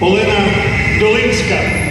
Олена Долинська.